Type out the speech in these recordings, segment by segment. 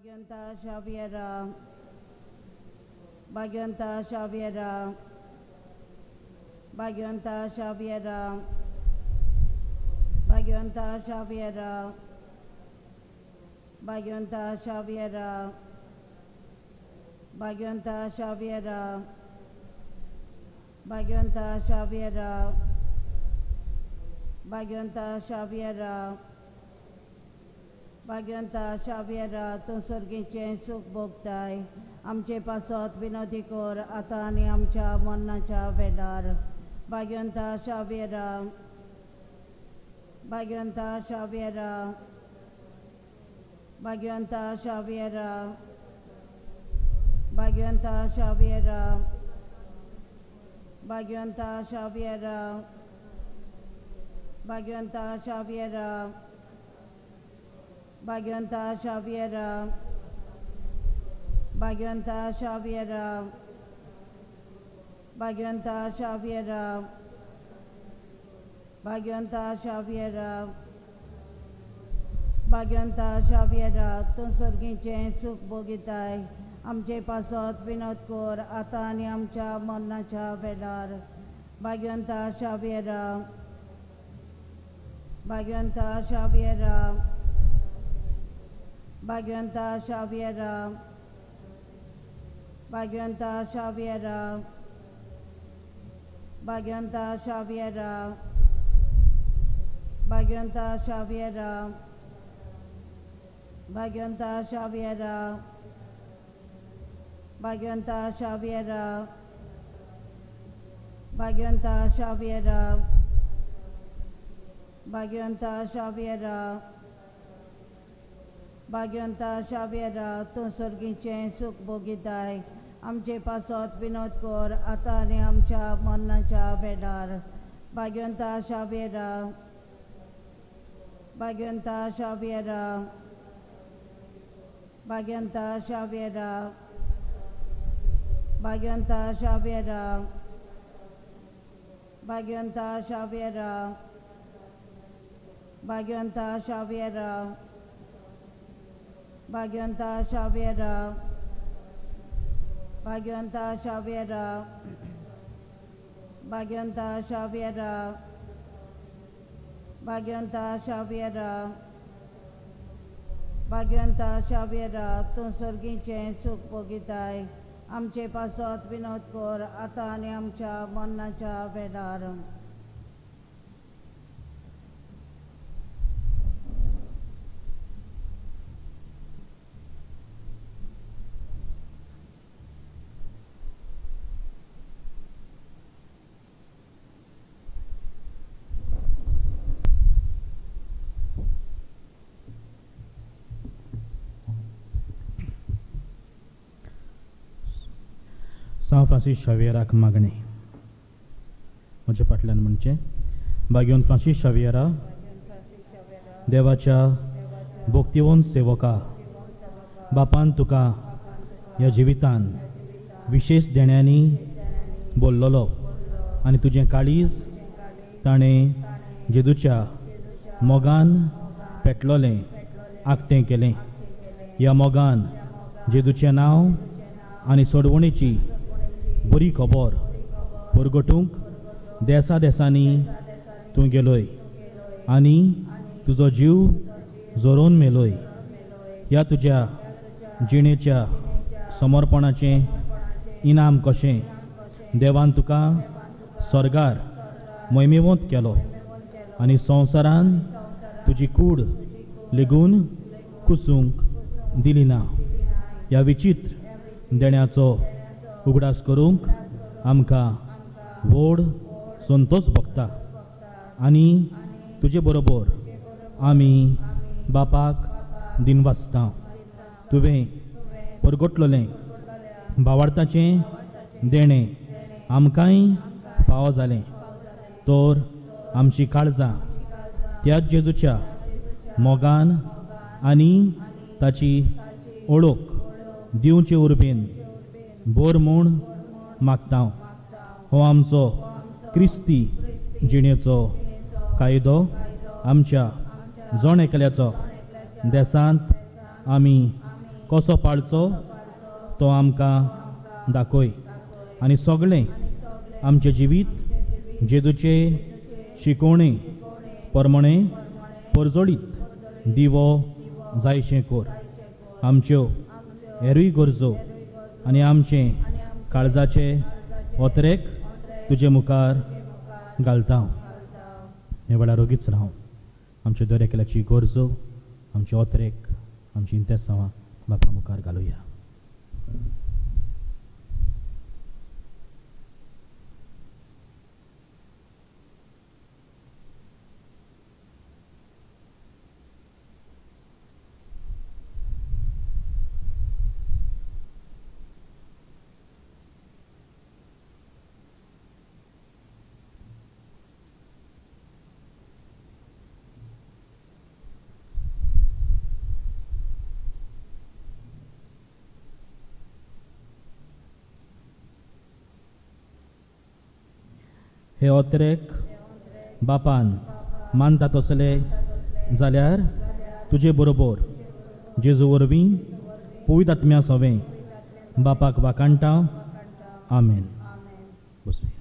ಭಾಗ್ಯವಂತ ಶಾವಿಯರ ಭಾಗ್ಯವಂತ ಶಾವಿಯರ ಭಾಗ್ಯವಂತ ಶಾವಿಯರ ಭಾಗ್ಯವಂತ ಶಾವಿಯರ ಭಾಗ್ಯವಂತ ಶಾವಿಯರ ಭಾಗ್ಯವಂತ ಶಾವಿಯರ ಭಾಗ್ಯವಂತ ಶಾವಿಯರ ಭಾಗ್ಯವಂತ ಶಾವಿಯರ भाग्यवंता शावियरा तूं सर्गीचें सूख भोगताय. आमचे पासत विनोदी कोर आतां आनी आमच्या मरणाच्या वेळार भाग्यवंत भाग्यवंता शाबियरा शावियरा भाग्यवंत शावियरा भाग्यवंत शावियरा शाबियरा भाग्यवंता भाग्यवंत Bhagavanta Shavya Ram Bhagavanta Shavya Ram Bhagavanta Shavya Ram Bhagavanta Shavya Ram Bhagavanta Shavya Ram तू स्वर्गीचे सुख भोगिताय आमचे पासत विनोद कोर आता आणि आमच्या मरणाच्या वेळार भाग्यवंता शाव्यराव भाग्यवंता शाव्यराव भाग्यवंता शाव्यराव भाग्यवंता शाव्यराव भाग्यवंता शाव्यराव भाग्यवंता शाव्यराव भाग्यवंता शाव्यराव भाग्यवंता शाव्यराव भाग्यवंता शाव्यराव भाग्यवंता शाव्यराव भाग्यवंता शावियरा तूं सर्गीचें सुख भोगिताय. आमचे पासत विनोद कर आतां आनी आमच्या मरणाच्या वेळार भाग्यवंता शावियरा भाग्यवंत शावियरा भाग्यवंता शावियरा भाग्यवंता शावियरा भाग्यवंता शावियरा भाग्यवंत शावियरा भाग्यवंता शाव्यराव भाग्यवंता शाव्यराव भाग्यवंता शाव्यराव भाग्यवंता शाव्यराव भाग्यवंता शाव्यराव तूं सर्गीचें सूख भोगिताय आमचे पासत विनोद कोर आतां आनी आमच्या मन्नाच्या वेळार सांव फ्रांसीस शावियराक मागणें. म्हज्या फाटल्यान म्हणचे भाग्यवन फ्रांसीस शावियरा देवाच्या भोक्तिवंत सेवका बापान तुका ह्या जिवितान विशेश देण्यांनी बोललोलो आनी तुजें काळीज ताणें जेदूच्या मोगान पेटलोलें आकटें केलें. ह्या मोगान जेदूचें नांव आनी सोडवणेची बरी खबर परगटूंक देसा देसांनी तूं गेलोय. आनी तुजो जीव जोरोवन मेलोय. ह्या तुज्या जिणेच्या समर्पणाचें इनाम कशें? देवान तुका स्वर्गार मैमेवंत केलो. आनी संवसारान तुजी कूड लेगून कुसूंक दिली ना ह्या विचित्र देण्याचो उगडास करूंक आमकां व्हड संतोश भोगता. आनी तुजे बरोबर आमी बापाक दिनवासता तुवें परगटलोलें भावार्थाचें देणें आमकांय फावो जालें. तर आमची काळजां त्याच जेजूच्या मोगान आनी ताची ओळख दिवचे उर्बेन बोर म्हूण मागता हो आमचो क्रिस्ती जिणेचो कायदो आमच्या जण एकल्याचो. देसांत आमी कसो पाळचो तो आमकां दाखय. आनी सगळें आमचें जिवीत जेदूचे शिकोवणे परमणें परजोडीत दिवो जायशें कोर. आमच्यो हेरूय गरजो आनी आमचें काळजाचे ओतरेक तुजे मुखार घालता हांव. हे वेळार रोगीच राव आमच्या दरेकल्याची गरजो आमचे ओतरेक आमची इंतेसांवां बापा मुखार घालुया हे ओत्रेक बापान मानता तसले जाल्यार तुजे बरोबर जेजू वरवीं पवित आत्म्या सवें बापाक वाकाणटा आमेन बसूया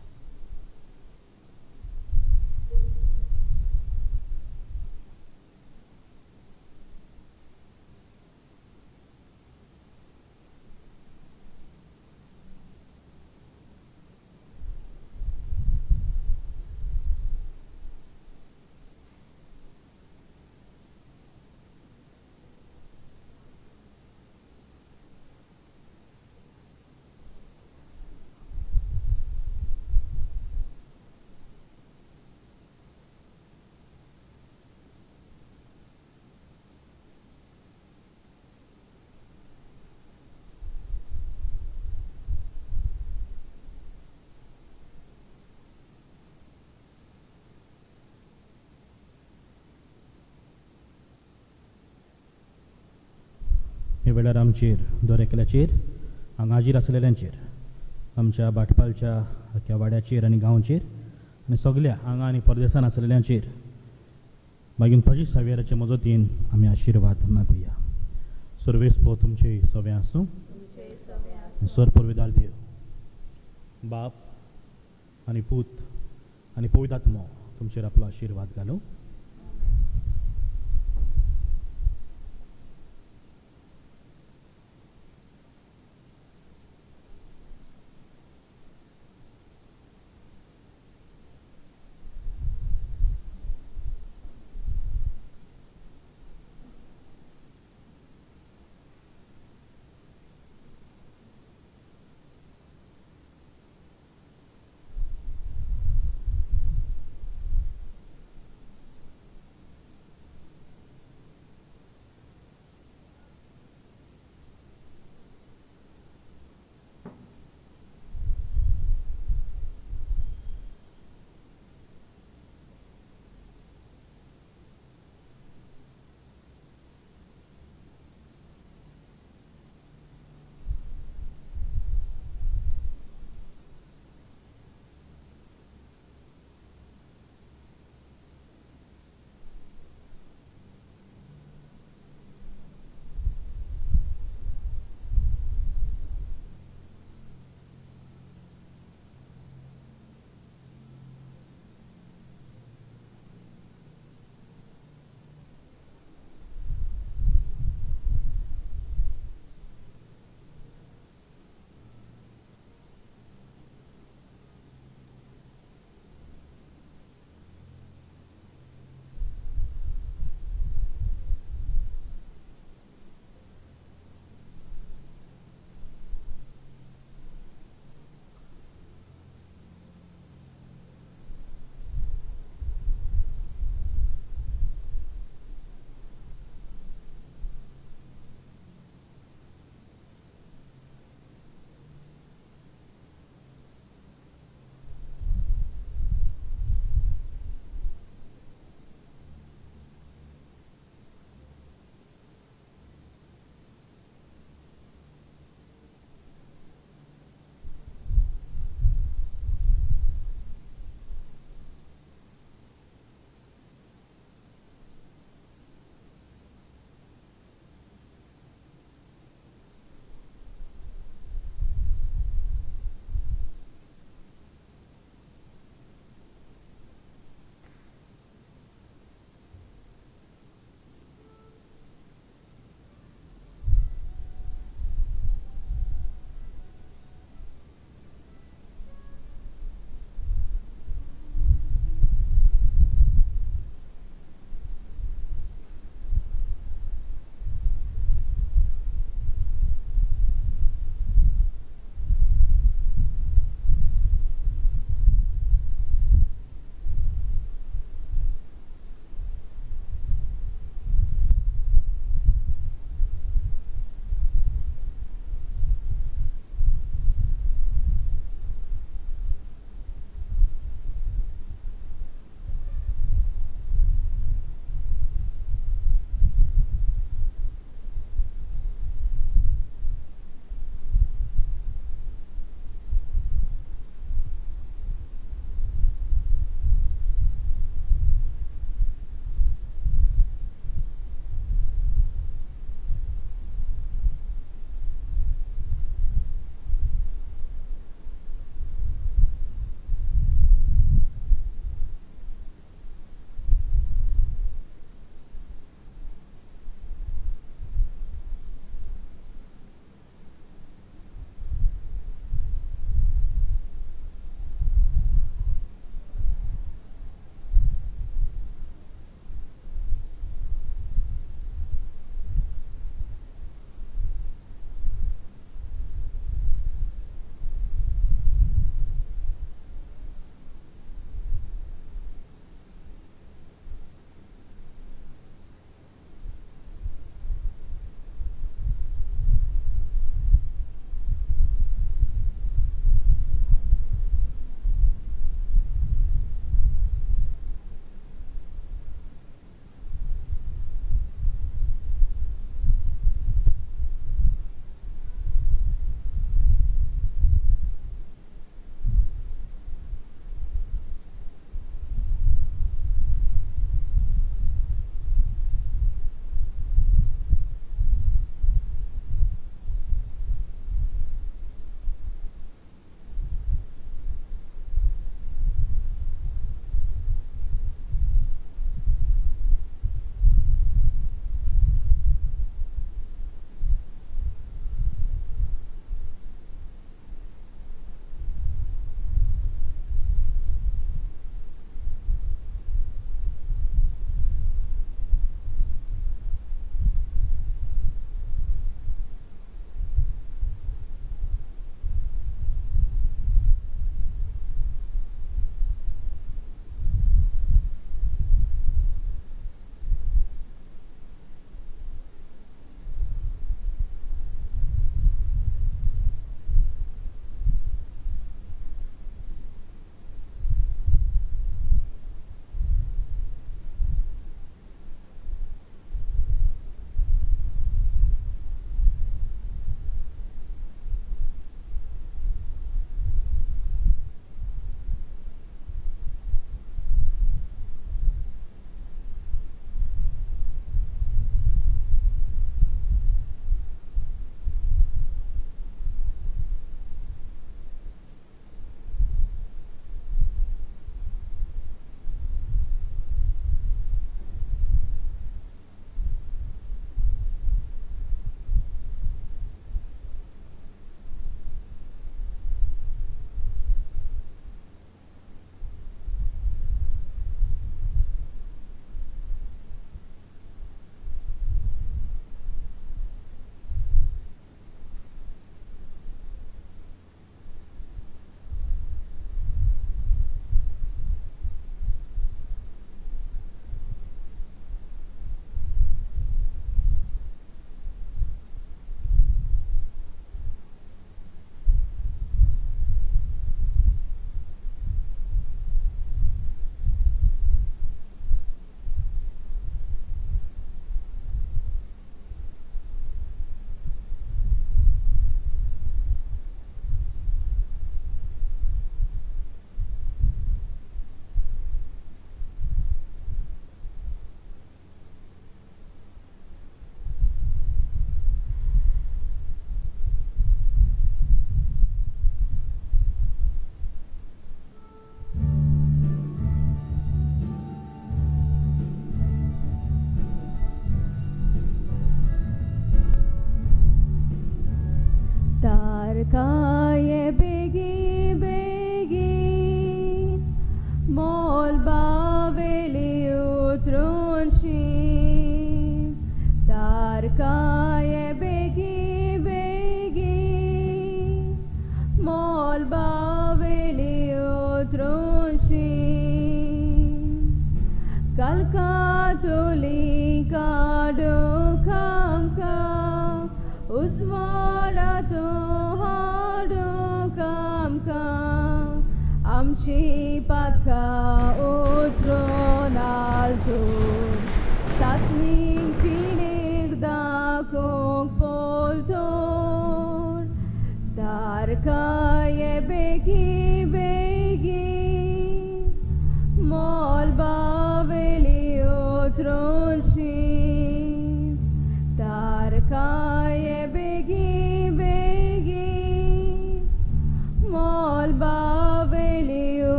हे वेळार आमचेर दर एकल्याचेर हांगाजीर आसलेल्यांचेर आमच्या भाटपालच्या अख्या वाड्याचेर आनी गांवचेर आनी सगल्या हांगा आनी परदेसान आसलेल्यांचेर मागीर फशी सावियराचे मजतीन आमी आशिर्वाद मागुया. सर्वेस्पो तुमचे सवें आसूं सर परवेदार देव बाप आनी पूत आनी पवितात्मो तुमचेर आपलो आशिर्वाद घालूं.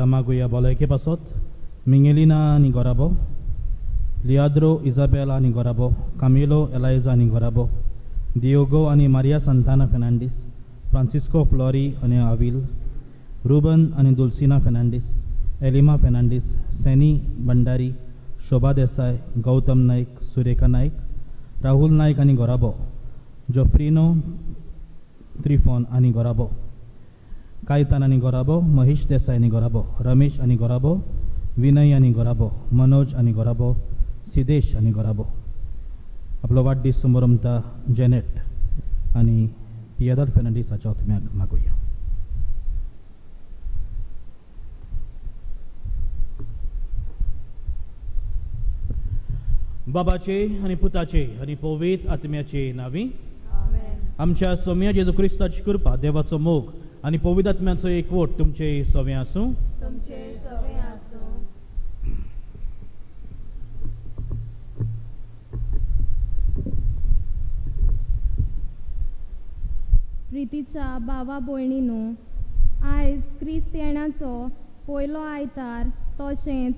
आयच्या दिसा मागुया भलायके पासत मिंगेलिना आनी गोराबो लियाद्रो इजाबेला आनी गोराबो कामिलो एलायजा आनी गोराबो दियोगो आनी मारिया सांताना फेर्नांडीस फ्रांसिस्को फ्लॉरी आनी आविल रुबन आनी दुल्सिना फेर्नांडीस एलिमा फेर्नांडीस सॅनी भंडारी शोभा देसाय गौतम नाईक सुरेखा नाईक राहुल नाईक आनी गोराबो जोफ्रिनो त्रिफोन आनी गोराबो कायतान आनी गोराबो महेश देसाय आनी गोराबो रमेश आनी गोराबो विनय आनी गोराबो मनोज आनी गोराबो सिदेश आनी गोराबो आपलो वाडदीस समारंभता जेनेट आनी पियादार फेर्नांडीसाच्या ओतम्याक मागुया बाबाचे आनी पुताचे आनी पवित आत्म्याचे नावी आमच्या सौम्या जेजू क्रिस्ताची कृपा देवाचो मोग आनी पवित आत्म्याचो एकवट तुमचे सवे आसूं तुमचे सवे आसूं प्रितीच्या भावा भयणीनो आयज क्रिस्त येण्याचो पयलो आयतार तशेंच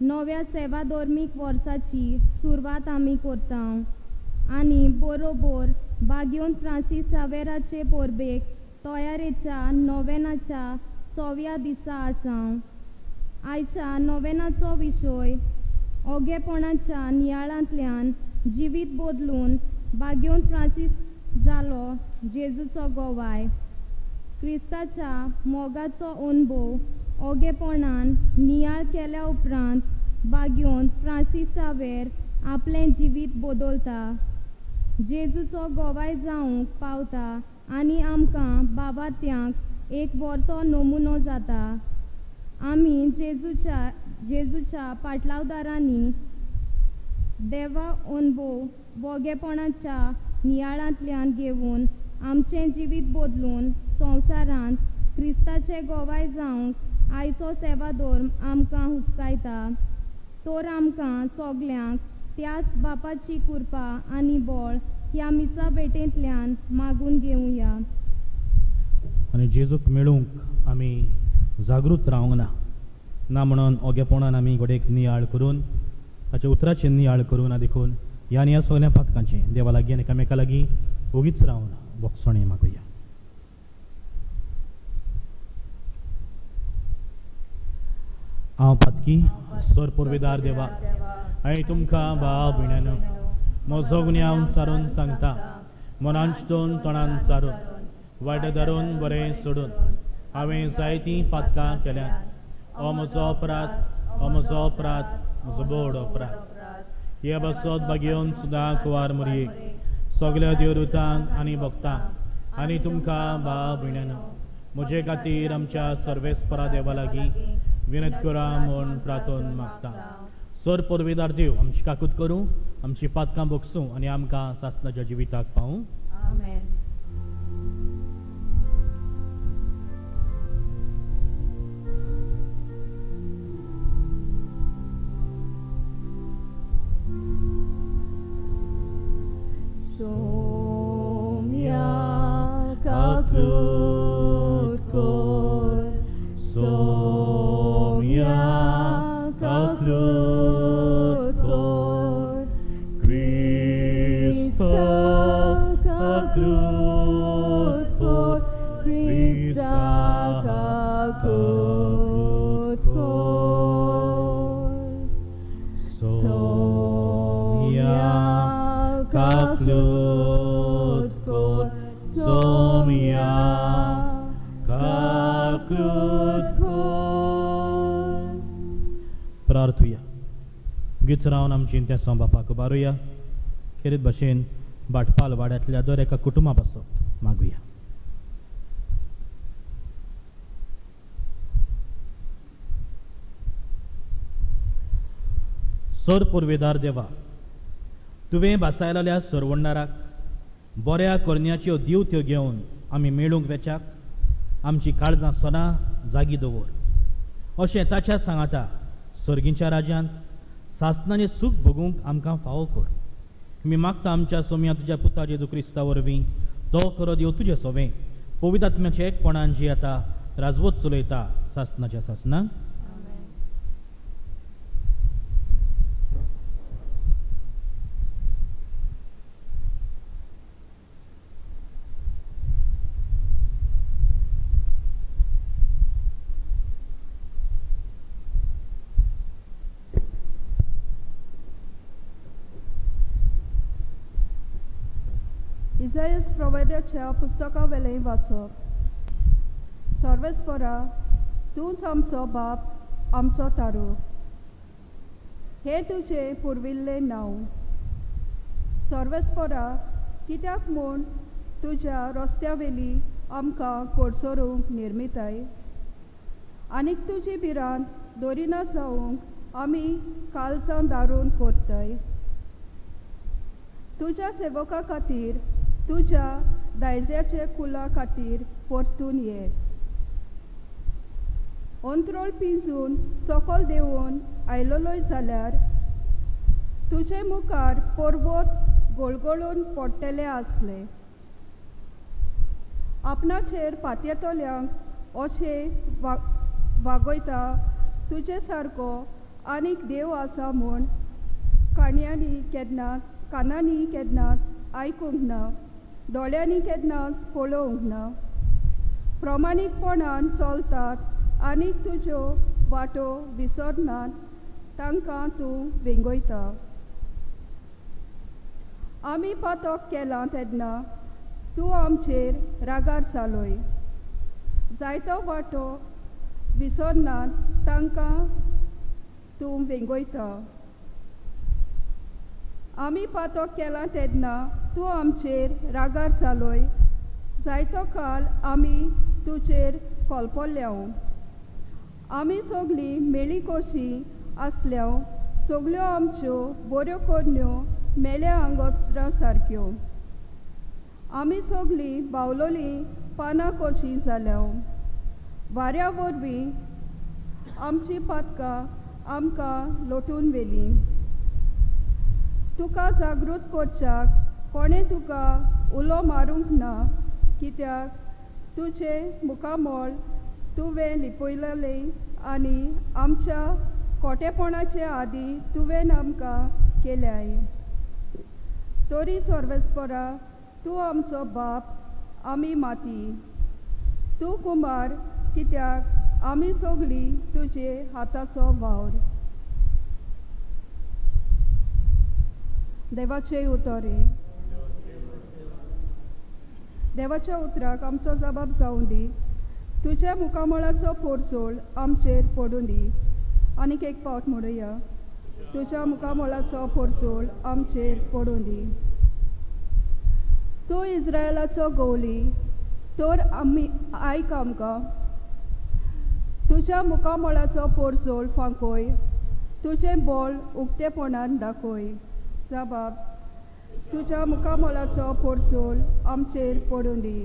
नव्या सेवा धर्मीक वर्साची सुरवात आमी करता आनी बरोबर बागयोन फ्रांसीस सावेराचे परबेक तयारेच्या नोवेनाच्या सव्या दिसा आसा आयच्या नोवेनाचो विशय ओगेपणाच्या नियाळांतल्यान जिवीत बदलून बागयोन फ्रांसीस जालो जेजूचो गोवाय. क्रिस्ताच्या मोगाचो अनुभव ओगेपणान नियाळ केल्या उपरांत बागयोन फ्रांसीसावेर आपलें जिवीत बदलता. जेजूचो गोवाय जावंक पावता आनी आमकां बाबात्यांक एक व्हरतो नमुनो जाता. आमी जेजूच्या जेजूच्या पाटलावदारांनी देवा अनुभव वोगेपणाच्या नियाळांतल्यान घेवन आमचें जिवीत बदलून संवसारांत क्रिस्ताचे गोवाय जावंक आयचो सेवा धर्म आमकां हुस्कायता. तर आमकां सोगल्यांक त्याच बापाची कृपा आनी बळ ह्या मिसा भेटेंतल्यान मागून घेवया आनी जेजूक मेळूंक आमी जागृत रावंक ना ना म्हणून ओगेपणान आमी घोडेक नियाळ करून ताच्या उतराचे नियाळ करून देखून ह्या आनी ह्या सगल्या पातकांचे देवा लागीं आनी एकामेका लागीं ओगीच रावन बोगसणे मागुया. हांव पातकी सर पुर्वेदार देवा. हांवें तुमकां भाव भयण्यानो म्हजो गुन्यांव सारून सांगता मनांच दोन तोंडान चारून वायट धरून बरें सोडून हांवें जायतीं पातकां केल्यात. हो म्हजो अपराध हो म्हजो अपराध म्हजो बोड अपराध. हे बसत बागेवन सुद्दां कुवार मुरयेक सगल्या देवरुतांक आनी भक्तांक आनी तुमकां भाव भयण्यानो म्हजे खातीर आमच्या सर्वेस्परा देवा लागीं विनत करा म्हूण प्रार्थून मागता. सर परवेदार देव आमची काकूत करूं? आमची पातकां बोगसूं आनी आमकां सासनाच्या जिविताक पावूं आमेन। kaklut kor Somia kaklut kaklutko, Krista kaklutko. Somia kaklutko, somia kaklutko. प्रार्थुया गीत रावन आमची तें सो बापाक बारुया खेरीत भशेन भाटपाल वाड्यांतल्या दर एका कुटुंबा पासत मागुया. सर पुर्वेदार देवा तुवें भासायलेल्या सरवंडाराक बऱ्या करण्याच्यो दिवत्यो घेवन आमी मेळूंक वेचाक आमची काळजां सदां जागी दवर. अशें ताच्या सांगाता सर्गींच्या राज्यांत सासनाचें सूख भोगूंक आमकां फावो कर. मी मागता आमच्या सोम्या तुज्या पुता जेजू क्रिस्ता वरवीं तो खरो देव तुजें सोवें पवित्र आत्म्याच्या एकपणान जी आतां राजवत चलयता सासनाच्या सासनाक इजायस प्रवेद्याच्या पुस्तका वेलें वाचप सर्वेस्परा तूंच आमचो बाप आमचो तारो हे तुजें पुर्विल्लें नांव सर्वेस्परा कित्याक म्हूण तुज्या रस्त्या वेली आमकां कोडसरूंक निर्मिताय आनीक तुजी भिरांत दोरिना जावंक आमी कालसां दारून कोरताय तुज्या सेवका खातीर तुज्या दायजाचे कुला खातीर परतून ये. अंत्रोळ पिंजून सकल देंवून आयलोलोय जाल्यार तुजे मुखार पर्वत गोळगोळून पडटले आसले. आपणाचेर पातयेतोल्यांक अशें वा वागयता तुजे सारको आनीक देव आसा म्हूण काणयांनी केन्नाच कानांनी केन्नाच आयकूंक ना. दोळ्यांनी केन्नाच पळोवंक ना प्रमाणीकपणान चलतात आनीक तुज्यो वाटो विसरनात तांकां तूं वेंगयता. आमी पातोक केलां तेन्ना तूं आमचेर रागार जालोय जायतो वाटो विसरनात तांकां तूं वेंगयता. आमी पातो केला तेन्ना तूं आमचेर रागार जालोय जायतो काल आमी तुजेर कोलपोल्ल्या आमी सगळीं मेळी कोशी आसल्या सोगल्यो आमच्यो बऱ्यो कोरण्यो मेल्या आंगोस्त्रां सारक्यो. आमी सगळीं बावलोलीं पानां कोशी जाल्या वाऱ्या वरवीं आमची पातकां आमकां लोटून व्हेलीं तुका जागृत करच्याक कोणें तुका उलो मारूंक ना कित्याक तुजें मुखामोळ तुवें लिपयलेलें आनी आमच्या खोटेपणाचे आदी तुवें आमकां केल्याय. तोरी सर्वेस्परा तूं आमचो बाप आमी माती. तूं कुमार कित्याक आमी सगळीं तुजे हाताचो वावर. देवाचे उतोरे. देवाच्या उतराक आमचो जबाब जावं दी. तुज्या मुखामळाचो पोरसोळ आमचेर पडून दी. आनीक एक पावट म्हणुया तुज्या मुखामळाचो पोरसोळ आमचेर पडून दी. तूं इस्रायलाचो गवली तर आमी आयक आमकां. तुज्या मुखामळाचो पोरसोळ फांकोय. तुजें बोल उक्तेपणान दाखय. जबाब तुज्या मुखामोलाचो पोरसोल आमचेर पडून दी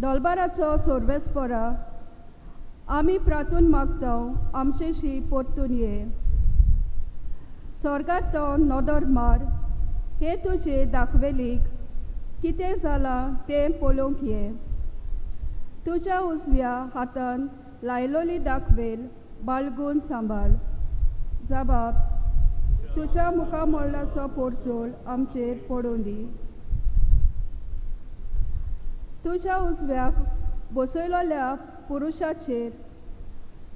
दोलबाराचो सोर्वेस्परा आमी प्रातून मागतव आमचेशी परतून ये. स्वर्गात तो नदर मार हे तुजे दाखवेलीक कितें जालां तें पळोवंक ये. तुज्या उजव्या हातान लायलोली दाखवेल बाळगून सांबाळ जबाब तुज्या मुखामोळाचो पोरसोळ आमचेर पडून दी तुज्या उजव्याक बसयलोल्या पुरुशाचेर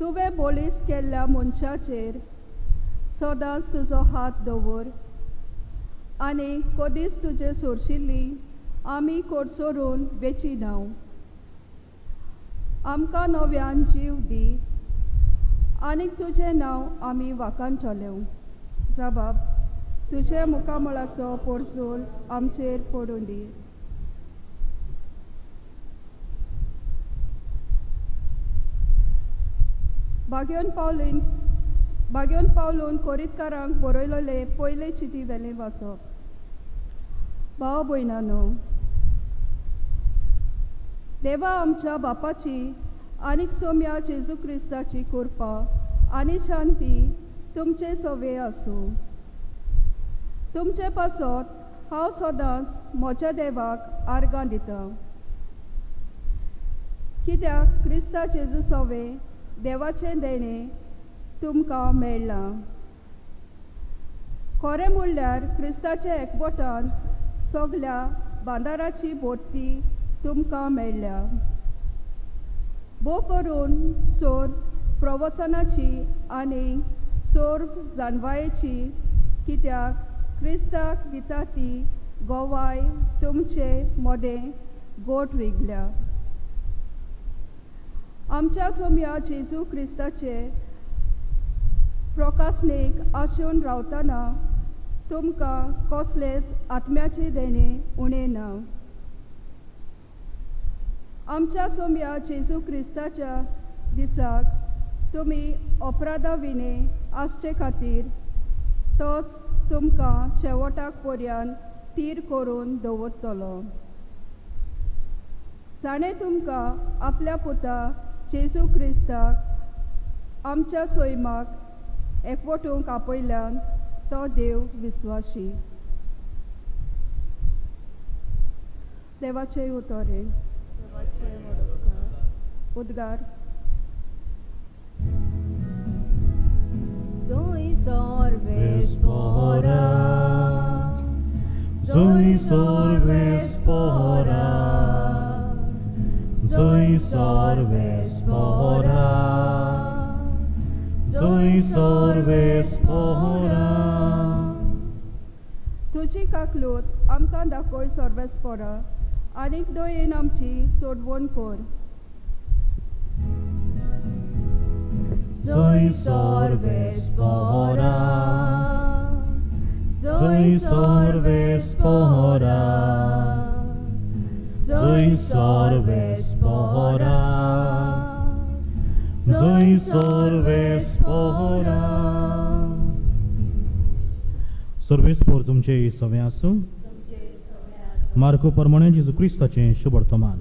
तुवें बोलीस केल्ल्या मनशाचेर सदांच तुजो हात दवर. आनी कदीच तुजे सोरशिल्ली आमी कोडसोरून वेचिनाव आमकां नव्यान जीव दी. आनीक तुजें नांव आमी वाकान जबाब तुझे मुकामळाचो पोरजोल आमचेर पडून दी. बागेवन पावलीन बागेवन पावलून कोरीतकारांक बरयलोले पयले चिटी वेले वाचप. भाव भयणानो देवा आमच्या बापाची आनीक सोम्या जेजू क्रिस्ताची कृपा आनी शांती तुमचे सवे आसूं तुमचे पासत हांव सदांच म्हज्या देवाक आर्गां दितां. कित्याक क्रिस्ता जेजू सवे देवाचें देणें तुमकां मेळ्ळां. खरें म्हणल्यार क्रिस्ताच्या एकवटान सगल्या बांदाराची भोरती तुमकां मेळ्ळ्या भोव करून सोर प्रवचनाची आनी सोर जानवायेची कित्याक? क्रिस्ताक दिता ती गोवाय तुमचे मोदें गोठ रिगल्या आमच्या सोम्या जेजू क्रिस्ताचे प्रकाशनेक आसून रावतना तुमकां कसलेच आत्म्याचे देणें उणें ना. आमच्या सोम्या जेजू क्रिस्ताच्या दिसाक तुमी अपराधा विणे आसचे खातीर तोच तुमकां शेवटाक पर्यंत तीर करून दवरतलो. जाणें तुमकां आपल्या पुता जेजू क्रिस्ताक आमच्या सोयमाक एकवटूंक आपयल्यान तो देव विस्वाशी देवाचे उतोरे. उद्गार. Soy sorbes pora, Soy sorbes pora, soy sorbes pora, soy sorbes pora. तुजी काकलूत आमकां दाखय सोर्बेस परा आनीक दोयेन आमची सोडवण कर Soy sorbes pora, soy sorbes pora, soy sorbes pora, soy sorbes pora. सर्वेस्पोर तुमचे सवे आसूं मार्को प्रमाणे जेजू क्रिस्ताचें शुभ वर्तमान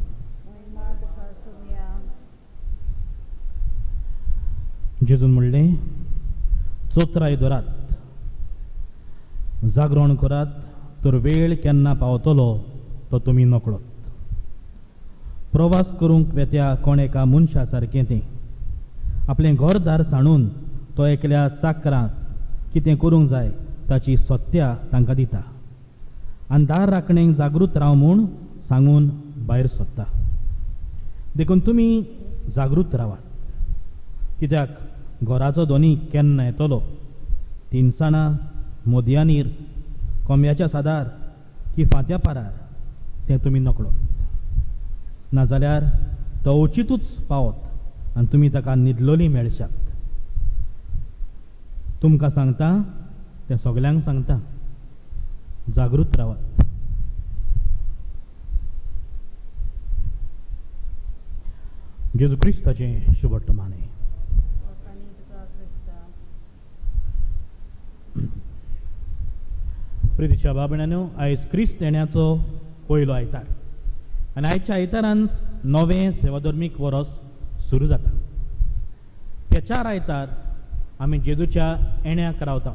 जेजून म्हणलें चोत्राय धरात जागरण करात तर वेळ केन्ना पावतलो तो तुमी नकळत. प्रवास करूंक वेत्या कोण एका मनशा सारकें तें. आपलें घरदार सांडून तो एकल्या चाकरांक कितें करूंक जाय ताची सत्या तांकां दिता. आनी दार राखणेक जागृत राव म्हूण सांगून भायर सोदता. देखून तुमी जागृत रावात. कित्याक? घोराचो दोनी केन्ना येतलो तिनसाणां मोदयानीर कोंब्याच्या सादार की फांत्या पारार. तें तुमी नकळो. नाजाल्यार तो उचितूच पावत आनी तुमी ताका निदलोली मेळशात. तुमकां सांगता तें सगल्यांक सांगता जागृत रावात. जेजू क्रिस्ताचें शुभ माने प्रितीच्या बाबण्यानो आयज क्रिस्त येण्याचो पयलो आयतार. आनी आयच्या आयतारान नवें सेवाधर्मीक वर्स सुरू जाता हे चार आयतार आमी जेजूच्या येण्याक रावता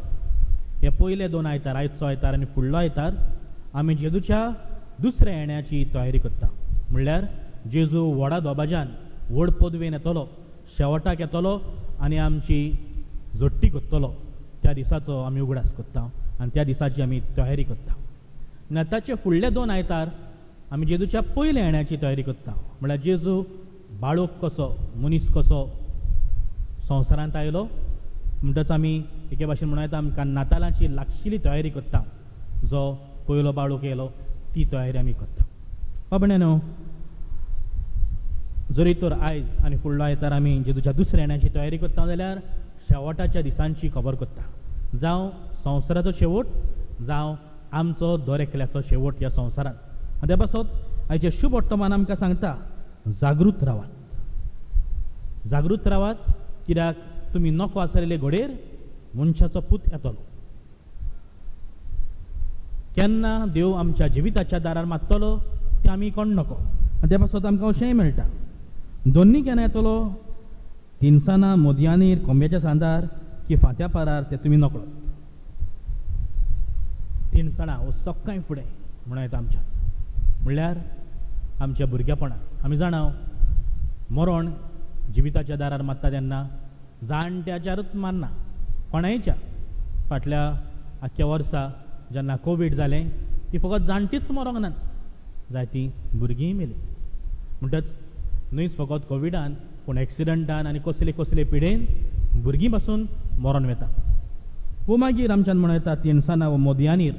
हे पयले दोन आयतार आयचो आयतार आनी फुडलो आयतार आमी जेजूच्या दुसऱ्या येण्याची तयारी करता. म्हणल्यार जेजू व्हडा दोबाज्यान व्हड पदवेन येतलो शेवटाक येतलो आनी आमची जोडटी करतलो. त्या दिसाचो आमी उगडास करता. आनी त्या दिसाची आमी तयारी करता. नाताचे फुडले दोन आयतार आमी जेजूच्या पयल्या येण्याची तयारी करता. म्हळ्यार जेजू बाळोक कसो मनीस कसो? संवसारांत आयलो. म्हणटच आमी एके भाशेन म्हणूं येता आमकां नातालांची लागशिल्ली तयारी करता. जो पयलो बाळूक येयलो ती तयारी आमी करता. न्हू जरी तर आयज आनी फुडलो आयतार आमी जेजूच्या दुसऱ्या येण्याची तयारी करता जाल्यार शेवटाच्या दिसांची खबर करता. जावं संवसाराचो शेवट जावं आमचो दर एकल्याचो शेवट ह्या संवसारांत आनी त्या पासत आयचे शुभ वर्तमान आमकां सांगता जागृत रावात. जागृत रावात कित्याक तुमी नको आसलेले घोडेर मनशाचो पूत येतलो. केन्ना देव आमच्या जिविताच्या दारार मागतलो तें आमी कोण नको? आनी त्या पासत आमकां अशेंय मेळटा. दोन्ही केन्ना येतलो तिनसाना मोदयांनीर कोंब्याच्या सांदार की फांत्या पारार ते तुमी नकळत. तिनसाणां हो सक्काय फुडें म्हणून येता आमच्या. म्हणल्यार आमच्या भुरगेपणांत आमी जाणाव मरण जिविताच्या दारार मारता तेन्ना जाणट्याच्यारूच मारना कोणायच्या फाटल्या आख्या वर्सा जेन्ना कोवीड जालें ती फकत जाणटीच मरोंक नात जायतीं भुरगींय मेली. म्हणटच न्हयच फकत कोविडान पूण एक्सिडंटान आनी कसले कसले पिडेन भुरगीं पासून मरण वेता वो मागीर आमच्यान म्हण येता तिनसाना वो मोदयांनीर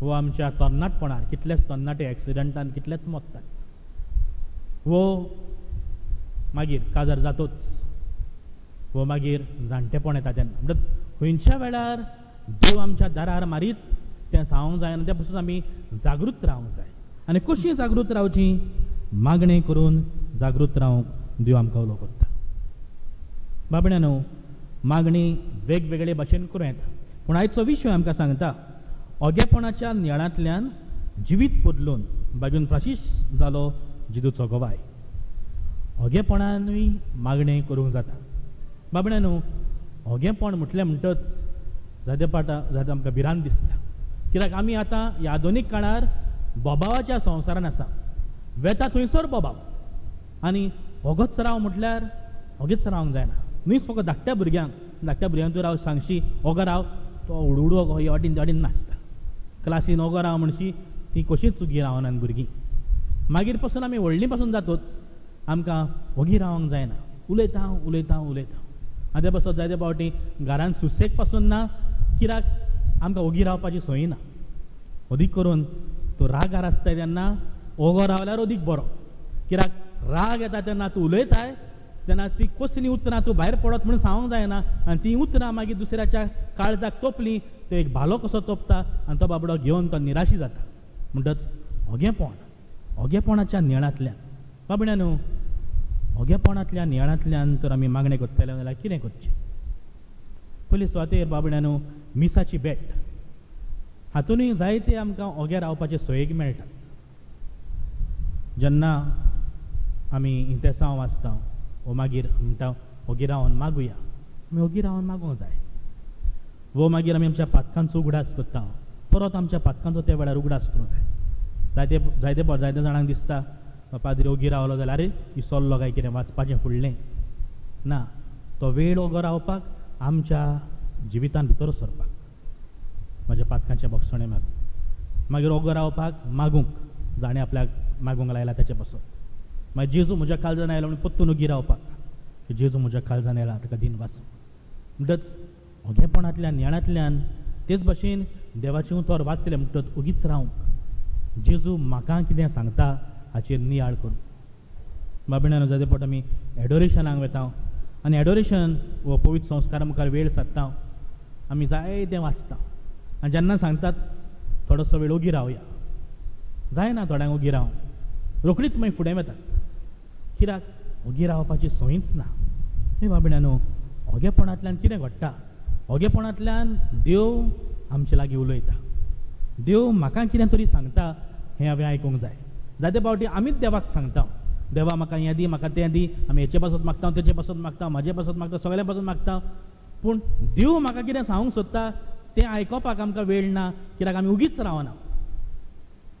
वो आमच्या तरणाटपणार कितलेच तरणाटे एक्सिडंटान कितलेच मोत्तात. वो मागीर काजार जातोच. वो मागीर जाणटेपण येता तेन्ना म्हणटच खंयच्या वेळार देव आमच्या दारार मारीत तें सांगूंक जाय आनी त्या पासून आमी जागृत रावंक जाय. आनी कशीं जागृत रावची? मागणें करून जागृत रावंक देव आमकां उलो करता. बाबण्यानो मागणी वेगवेगळे भाशेन करूं येता. पूण आयचो विशय आमकां सांगता ओगेपणाच्या नियाळांतल्यान जिवीत बदलून बाजून फ्राशीश जालो जिदूचो गोवाय. ओगेपणानूय मागणें करूंक जाता. बाबण्यानो ओगेपण म्हटलें म्हणटच जादे पाटा जाता आमकां भिरांत दिसता. कित्याक आमी आतां ह्या आधुनीक काळार बोबावाच्या संवसारान आसा. वेता थंयसर बोबाव. आनी ओगोच राव म्हटल्यार ओगेच रावंक जायना. न्हयच फकत धाकट्या भुरग्यांक धाकट्या भुरग्यांक तूं राव सांगशी ओगो राव तो उडू उडू हे हो वाटेन वाटेन नाचता. क्लासीन ओगो राव म्हणशी ती कशींच चुकी रावनात भुरगीं. मागीरपासून आमी व्हडलीं पासून जातूच. आमकां ओगी रावंक जायना. उलयता उलयता उलयता आनी पासून जायते फावटी घरान सुसेगपासून ना कित्याक आमकां ओगी रावपाची सोय ना. अदीक करून तो रागार आसता तेन्ना ओगो रावल्यार अदीक बरो. कित्याक राग येता तेन्ना तूं उलयताय तेन्ना ती कसली उतरां तूं भायर पडत म्हणून सांगूंक जायना. आनी ती उतरां मागीर दुसऱ्याच्या काळजाक तोपली तो एक भालो कसो तोपता आनी तो बाबडो घेवन तो निराशी जाता. म्हणटच ओगेपण ओगेपणाच्या बाबड्या न्हू ओगेपणांतल्या नियाळांतल्यान तर आमी मागणें करतले जाल्यार कितें करचें पयलीं सुवातेर बाबड्यानो मिसाची बेट. हातूनय जायते आमकां ओगे रावपाचे सोयेक मेळटा. जेन्ना आमी इंतेसांव वाचता वो मागीर म्हणटा ओगी रावन मागुया आमी ओगी रावन मागूंक जाय वो मागीर आमी आमच्या पातकांचो उगडास करता परत आमच्या पातकांचो त्या वेळार उगडास करूंक जाय जायते जायते जायते जाणांक दिसता पाद्री ओगी रावलो जाल्यार आरे इसरलो काय कितें वाचपाचें फुडलें ना तो वेळ ओगो रावपाक आमच्या जिवितान भितर सरपाक म्हाज्या पातकांचें बक्षणें मागूंक मागीर ओगो रावपाक मागूंक जाणें आपल्याक मागूंक लायला तेचे पासून मागीर जेजू म्हज्या काळजान आयलो म्हणून पत्तून उगी रावपाक. की जेजू म्हज्या काळजान आयला ताका दिन वाचूं. म्हणटच ओगेपणांतल्यान नियाळांतल्यान तेच भाशेन देवाचें उतर वाचलें म्हणटच ओगीच रावंक. जेजू म्हाका कितें सांगता हाचेर नियाळ करूं. बाबण्यान जाते पट आमी एडोरेशनाक वेता आनी एडोरेशन हो पवित्र संस्कारा मुखार वेळ सादता आमी जायतें वाचता आनी जेन्ना सांगतात थोडोसो वेळ ओगी रावया. जायना थोड्यांक ओगी रावंक. रोखडीच मागीर फुडें वतात. कित्याक ओगी रावपाची संयच ना. हे बाबड्यानो ओगेपणांतल्यान कितें घडटा? ओगेपणांतल्यान देव आमचे लागीं उलयता. देव म्हाका कितें तरी सांगता हें हांवें आयकूंक जाय. जायते फावटी आमीच देवाक सांगता. देवा म्हाका हें दी म्हाका तें दी आमी हेचे पासून मागता तेचे पासून मागता म्हाजे पासून मागता सगळ्या पासून मागता. पूण देव म्हाका कितें सांगूंक सोदता तें आयकोपाक आमकां वेळ ना कित्याक आमी उगीच रावना.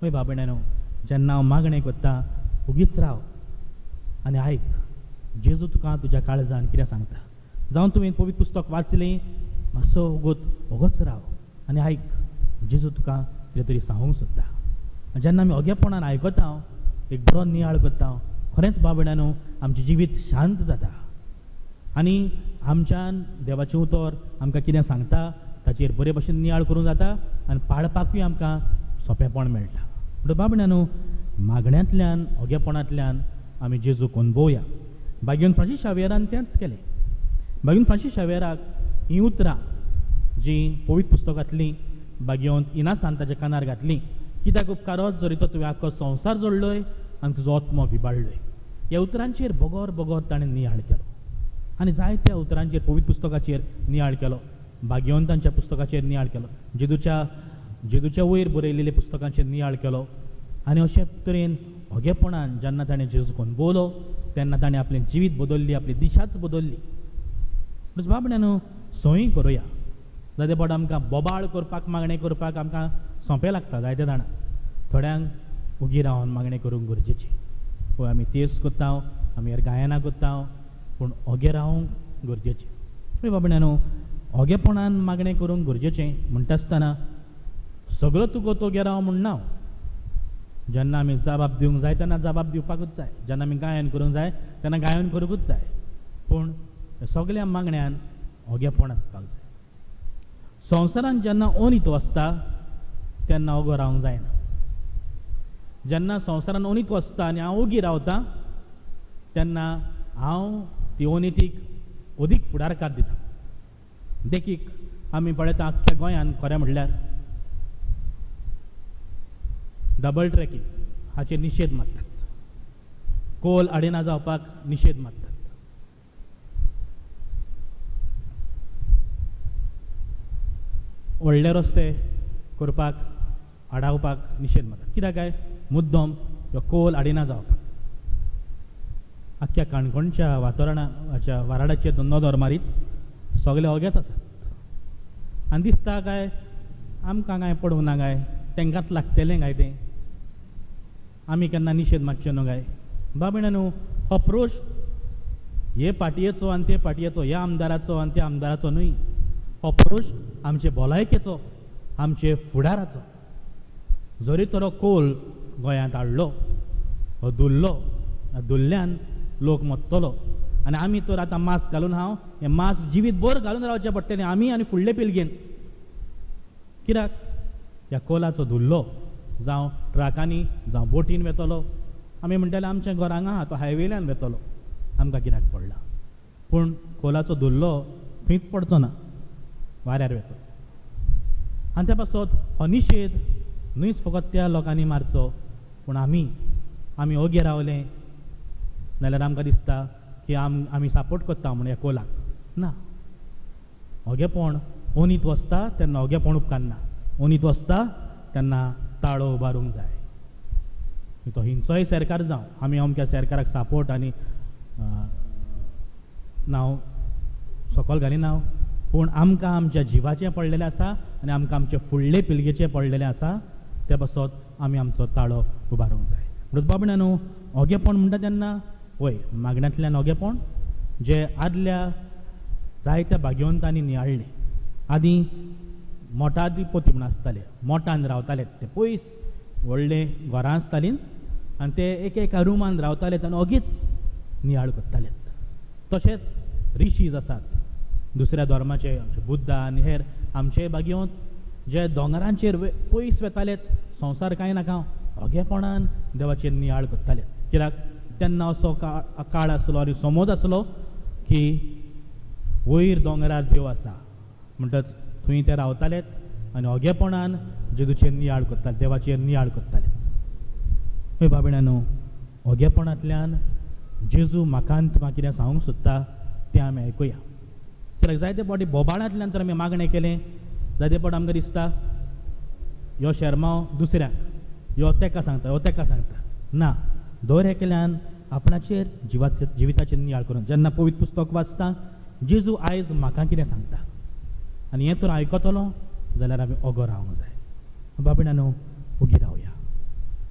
हय बाबण्यानो जेन्ना हांव मागणें करता उगीच राव. आनी आयक जेजू तुका तुज्या काळजान कितें सांगता? जावं तुवें पवित्र पुस्तक वाचलें मातसो वगत ओगोच राव. आनी आयक जेजू तुका कितें तरी सांगूंक सोदता. जेन्ना आमी ओगेपणान आयकता एक बरो नियाळ करता खरेंच बाबड्यानो आमचें जिवीत शांत जाता. आनी आमच्यान देवाचें उतर आमकां कितें सांगता ताचेर बरे भशेन नियाळ करूं जाता आनी पाळपाकूय आमकां सोंपेपण मेळटा. पूण बाबड्या न्हू मागण्यांतल्यान ओगेपणांतल्यान आमी जेजूक अनुभवया भाग्यून फ्रांसीस शावेरान तेंच केलें. बागेन फ्रांसीस शावेराक हीं उतरां जीं पवित्र पुस्तकांतलीं बागेवंत इनासान ताच्या कानार घातलीं. कित्याक उपकारोच जरी तो तुवें आख्खो संवसार जोडलोय आनी तुजो आत्मो विबाडलोय ह्या उतरांचेर बगोर बगोर ताणें नियाळ केलो. आनी जायत्या उतरांचेर पवित्र पुस्तकाचेर नियाळ केलो. भाग्यवंतांच्या पुस्तकाचेर नियाळ केलो. जेदूच्या जेदूच्या वयर बरयलेल्या पुस्तकांचेर नियाळ केलो. आनी अशे तरेन ओगेपणान जेन्ना ताणें जेजूक बोलो तेन्ना ताणें आपलें जिवीत बदल्ली आपली दिशाच बदल्ली. म्हणून बाबड्यान सोयी करुया. जाते पट आमकां बोबाळ करपाक मागणें करपाक आमकां सोंपें लागता जायते जाणां. थोड्यांक उगी रावन मागणें करूंक गरजेची. पळय आमी तेस कोत्ता आमी हेर गायनां कोत्ता पूण ओगे रावंक गरजेचें. पळय बाबड्यान ओगेपणान मागणें करूंक गरजेचें म्हणटा आसतना सगळो तुका तोगे राव म्हूण ना जेन्ना आमी जबाब दिवंक जाय तेन्ना जबाब दिवपाकूच जाय. जेन्ना आमी गायन करूंक जाय तेन्ना गायन करूंकूच जाय. पूण सगळ्या मागण्यान ओगेपण आसपाक जाय संवसारान जेन्ना ओनीत वसता तेन्ना ओगो रावंक जायना. जेन्ना संवसारान ओनीत वसता आनी हांव ओगी रावतां तेन्ना हांव ती ओनितीक अदीक फुडारकार दिता देखीक आमी पळयता आख्ख्या गोंयांत खरें म्हणल्यार डबल ट्रॅकींग हाचेर निषेध मारतात कोल आडिना जावपाक निशेध मारतात व्हडले रस्ते करपाक आडावपाक निषेध मारतात कित्याक काय? मुद्दम ह्यो कोल आडिना जावपाक. आख्ख्या काणकोणच्या वातावरणाच्या वाराडाचेर तो नदर मारीत सगळे ओगेच आसात. आनी दिसता काय? आमकां काय पडूं ना काय? तेंकांच लागतलें काय तें? आमी केन्ना निशेध मागचे न्हू काय बाबीणानू अप्रोच हे पाटयेचो आनी ते पाटयेचो ह्या आमदाराचो आनी त्या आमदाराचो न्हय अप्रोच आमचे भलायकेचो आमचे फुडाराचो. जरी तर कोल गोंयांत हाडलो हो दुल्लो दुल्ल्यान लोक मत्तलो. आनी आमी तर आतां मास्क घालून हांव हें मास्क जिवीत भर घालून रावचें पडटलें आमी आनी फुडले पिळगेन कित्याक ह्या कोलाचो धुल्लो जावं ट्रकांनी जावं बोटीन वेतलो. आमी म्हणटाले आमच्या हांगा आहा तो हायवेल्यान वेतलो. आमकां कित्याक पडला. पूण कोलाचो धुल्लो खंयच पडचो ना. वाऱ्यार वेतलो आनी त्या पासत हो निशेध न्हयच फकत त्या लोकांनी मारचो. पूण आमी आमी ओगे रावले. नाल्यार आमकां दिसता की आम आमी सपोर्ट करता म्हूण ह्या कोलाक ना. ओगेपण ओनीत वसता तेन्ना ओगेपण उपकारना ओनीत वसता तेन्ना ताळो उबारूंक जाय तो हिंचोय सरकार जावं आमी अमक्या सरकाराक सपोर्ट आनी नांव सकयल घालिना पूण आमकां आमच्या जिवाचें पडलेलें आसा आनी आमकां आमचे फुडले पिळगेचें पडलेलें आसा ते पासत आमी आमचो ताळो उबारूंक जाय म्हणून न्हू ओगेपण म्हणटा तेन्ना वय मागण्यांतल्यान ओगेपण जे आदल्या जायत्या भाग्यवंतांनी नियाळ्ळें आदीं मोठाधिपती म्हण आसताले मोटान रावताले ते पयस व्हडले घरां आसतालीं आनी ते एक एका रुमान रावताले आनी ओगीच नियाळ करताले तशेंच रिशीज आसात दुसऱ्या धर्माचे आमचे बुद्धा आनी हेर आमचे भाग्यवंत जे दोंगरांचेर पयस वेतालेत संवसार कांय नाका ओगेपणान देवाचेर नियाळ करताले कित्याक तेन्ना असो काळ काळ आसलो आनी समज आसलो की वयर दोंगरार देव आसा म्हणटच थंय ते रावतालेत आनी ओगेपणान जेजूचेर नियाळ करताले देवाचेर नियाळ करताले. खंय बाबड्यानो ओगेपणांतल्यान जेजू म्हाका आनी तुका कितें सांगूंक सोदता तें आमी आयकुया कित्याक जायते फावटी बोबाळांतल्यान तर आमी मागणें केलें जायते फावट आमकां दिसता ह्यो शर्माव दुसऱ्याक ह्यो तेका सांगता ह्यो तेका सांगता. ना दर एकल्यान आपणाचेर जिवाचे जिविताचेर नियाळ करून जेन्ना पवित्र पुस्तक वाचता जेजू आयज म्हाका कितें सांगता? आनी हें तर आयकतलो जाल्यार आमी ओगो रावंक जाय. बाबड्यानो ओगी रावया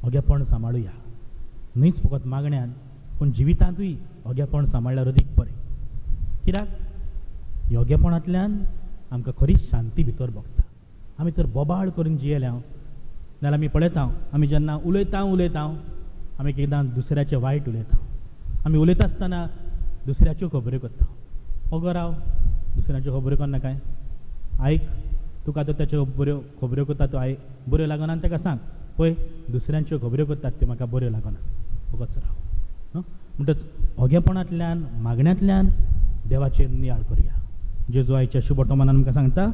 ओगेपण सांबाळुया न्हयच फकत मागण्यान पूण जिवितांतूय ओगेपण सांबाळल्यार अदीक बरें. कित्याक? योग्यपणांतल्यान आमकां खरीच शांती भितर भोगता आमी तर बोबाळ करून जियेल्या नाल्यार आमी पळयता आमी जेन्ना उलयता उलयता आमी एक एकदां दुसऱ्याचें वायट उलयता आमी उलयता आसतना दुसऱ्याच्यो खबऱ्यो करता ओगो राव दुसऱ्याच्यो खबऱ्यो करना आईक आयक तुका आतां त्याच्यो बऱ्यो खबऱ्यो करता त्यो आयक बऱ्यो लागना आनी ताका सांग पळय दुसऱ्यांच्यो खबऱ्यो करतात त्यो म्हाका बऱ्यो लागना ओगोच राव म्हणटच ओगेपणांतल्यान मागण्यांतल्यान देवाचेर नियाळ करया. जेजू आयच्या शुभटोमानान आमकां सांगता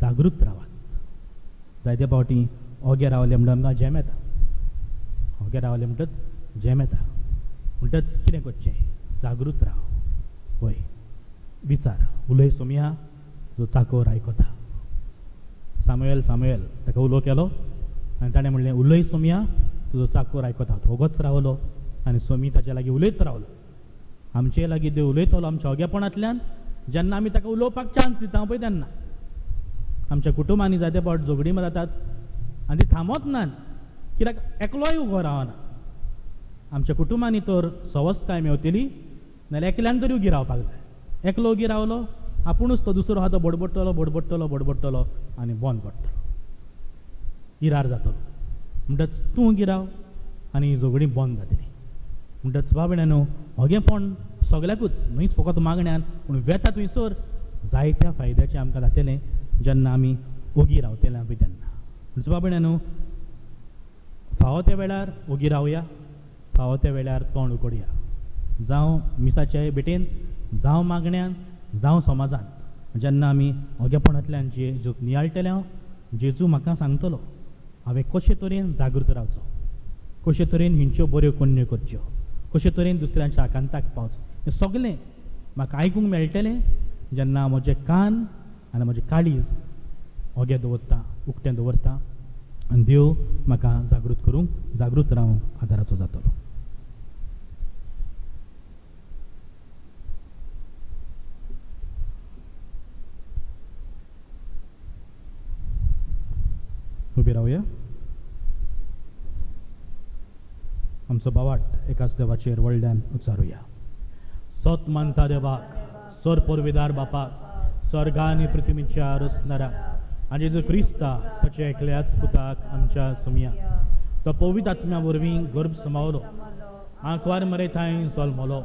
जागृत रावात जायते फावटी ओगे रावले म्हणटा आमकां जेम येता ओगे रावले म्हणटच जेम येता म्हणटच कितें करचें जागृत राव पळय विचार उलय सोमया जो चाकोर आयकता सामुएल सामुएल ताका उलो केलो आनी ताणें म्हणलें उलय सोमिया तुजो चाकोर आयकता तो रावलो. आनी सोमी ताच्या लागीं उलयत रावलो. आमचे लागीं देव उलयतलो आमच्या ओगेपणांतल्यान जेन्ना आमी ताका उलोवपाक चान्स दिता पळय तेन्ना आमच्या कुटुंबांनी जायते पावट झगडी जातात. आनी ती थांबत ना कित्याक एकलोय उबो रावना आमच्या कुटुंबांनी तर सवस्काय मेवतली नाल्यार एकल्यान तरी उगी रावपाक जाय. एकलो उगी रावलो आपुणूच तो दुसरो आहा तो बडबडटलो बडबडटलो बडबडटलो आनी बंद पडटलो इरार जातलो म्हणटच तूं उगी राव. आनी ही झगडी बंद जातली म्हणटच बाबड्यानो होगेपण सगल्याकूच न्हयच फकत मागण्यान पूण वेता थंयसर जायत्या फायद्याचें आमकां जातलें जेन्ना आमी ओगी रावतले आमी तेन्ना म्हणच बाबड्यानो फावो त्या वेळार ओगी रावया फावो त्या वेळार तोंड उकडया. जावं मिसाचे बेटेन जावं मागण्यान जावं समाजान जेन्ना आमी ओगेपणांतल्यान जग नियाळटले जेजू म्हाका सांगतलो हांवें कशे तरेन जागृत रावचो? कशे तरेन हिंच्यो बऱ्यो कोण्यो करच्यो? कशे तरेन दुसऱ्यांच्या आकांताक पावचो? हें सगलें म्हाका आयकूंक मेळटलें जेन्ना म्हजे कान आनी म्हजें काळीज ओगे दवरता उक्तें दवरता. आनी देव म्हाका जागृत करूंक जागृत रावंक आदाराचो जातलो. उबी रावया आमचो बावाट एकाच देवाचेर व्हडल्यान उच्चारुया सत मानता देवाक सर पोरविदार बापाक स्वर्गा आनी पृथ्वीच्या रचणारा आनी जो क्रिस्ता ताच्या एकल्याच पुताक आमच्या समिया. तो पवित्र आत्म्या वरवीं गर्भ समावलो. आंकवार मरे थंय जल्मलो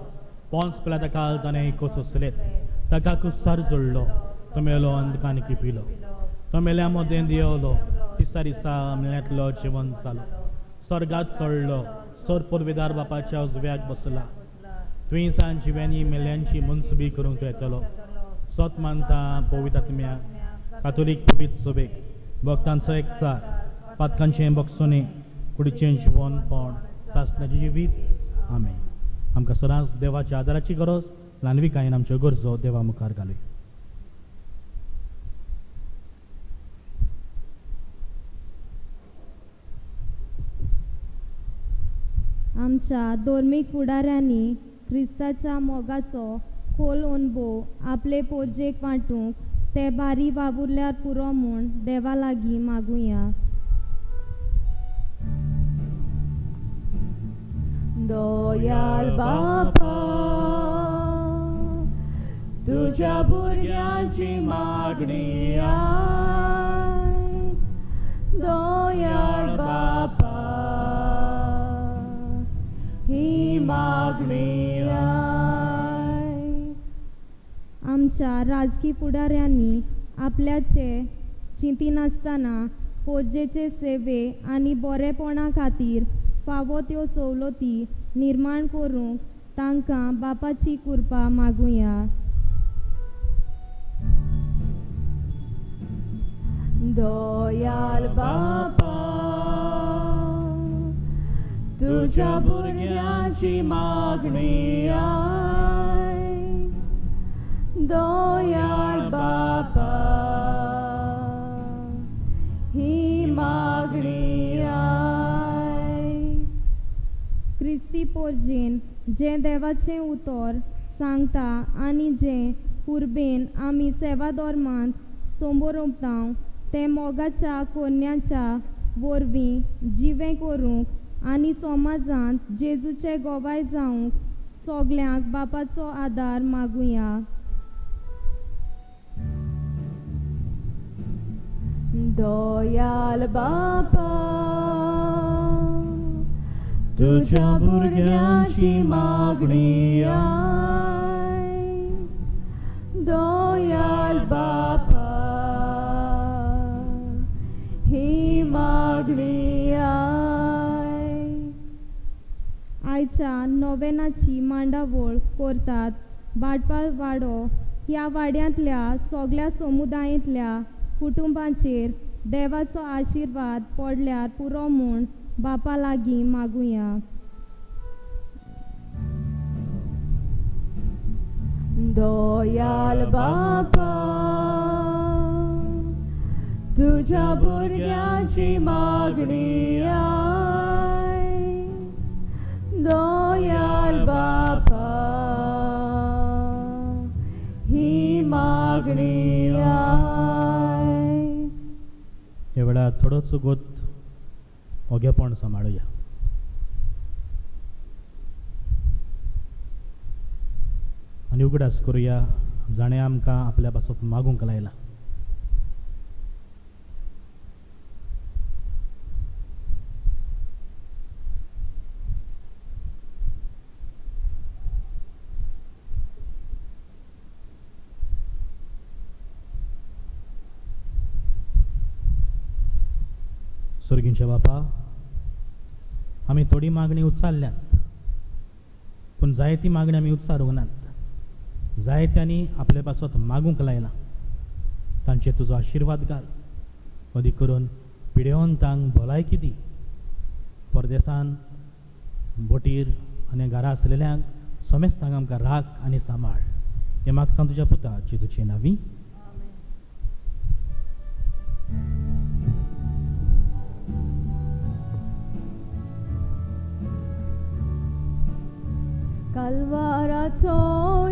पोंस पेला ताका ताणें कोसोसलेत. ताका कुस्सार जोडलो. तो मेलो अंधकान किपिलो. तो मेल्या मदें देवलो तिसा दिसा मेळ्यांतलो जिवन जालो स्वर्गात चडलो सर पोरवेदार बापाच्या उजव्याक बसला तुयेंसान जिव्यांनी मेल्यांची मनसुबी करूंक तूं येतलो सत मानता पवित्र आत्म्या कातोलीक पवित्र सोबेक भक्तांचो एकचार पातकांचें बक्षोनी कुडीचें जिवनपण सासण्याचें जिवीत आमी आमकां सदांच देवाच्या आदाराची गरज ल्हानविकायेन आमच्यो गरजो देवा मुखार घालूया आमच्या धर्मीक फुडाऱ्यांनी क्रिस्ताच्या मोगाचो खोल अनुभव आपले पोरजेक वांटूंक ते बारी वाबुरल्यार पुरो म्हूण देवा लागीं मागुया. दोयाल बापा तुझ्या भुरग्यांची मागणी आय दोयाल बापा. ही मागणी आमच्या राजकी पुढाऱ्यांनी आपल्याचे चिंती नासतना पोजेचे सेवे आनी बरेपणा खातीर फावो त्यो सवलती निर्माण करूंक तांकां बापाची कृपा मागुया. दयाल बापा. तुझ्या भुरग्यांची मागणी आय दोयाल बापा ही मागणी आय क्रिस्ती पोरजेन जें देवाचें उतर सांगता आनी जें कुर्बेन आमी सेवा धर्मांत सोंबोरता तें मोगाच्या कोन्याच्या वरवीं जिवें करूंक आनी समाजांत जेजूचे गोवाय जावंक सगल्यांक बापाचो आदार मागुया दोयाल बापा तुझ्या भुरग्यांची मागणी आय दोयाल बापा ही मागणी आयच्या नोवेनाची मांडावळ करतात. भाटपाल वाडो ह्या वाड्यांतल्या सगळ्या समुदायांतल्या कुटुंबांचेर देवाचो आशिर्वाद पडल्यार पुरो म्हूण बापा लागीं मागुया. दोयाल बापा तुझ्या भुरग्यांची मागणी आय. दयाल बापा ही मागणी एवढा ह्या वेळार थोडोच गोत ओगेपण सांबाळुया आनी उगडास करुया जाणें आमकां आपल्या पासून मागूंक लायला सर्गींचे बापा आमी थोडी मागणी उच्चारल्यात पूण जायती मागणी आमी उच्चारूंक नात जायत्यांनी आपले पासत मागूंक लायला तांचेर तुजो आशिर्वाद घाल. मदीं करून पिडेवंतांक भलायकी दी परदेसान बोटीर आनी घरा आसलेल्यांक समेस्तांक आमकां राख आनी सांबाळ हें मागता तुज्या पुता जेजूचे नांवी? Kalvaraco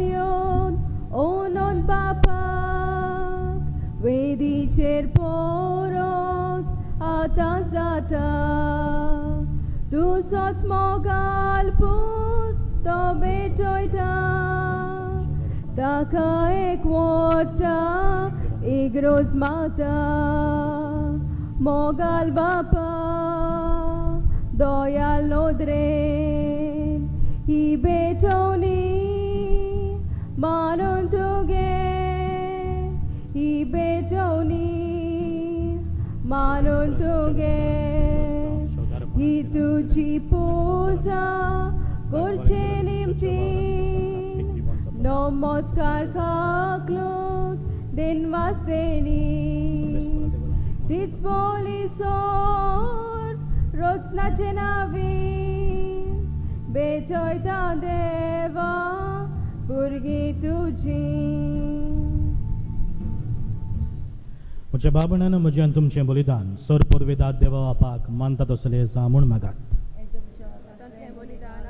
yon onon bapak वेदीचेर पोरोत आतां जाता तुसोच मोगाल पूत तो बेटोयता ताका एक वोटा इग्रोज माता मोगाल बापा दोयाल नोद्रेन ही बेटोनी मारून तुगे ही बेटोनी मारून तुगे ही तुझी पूजा देवा भुरगीं तुजी म्हज्या बाबणान म्हज्यान तुमचें बलिदान सर परवेदात देवा बापाक मानता तसले जामूण मागात। हे बलिदान